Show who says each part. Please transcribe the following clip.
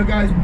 Speaker 1: Now guys,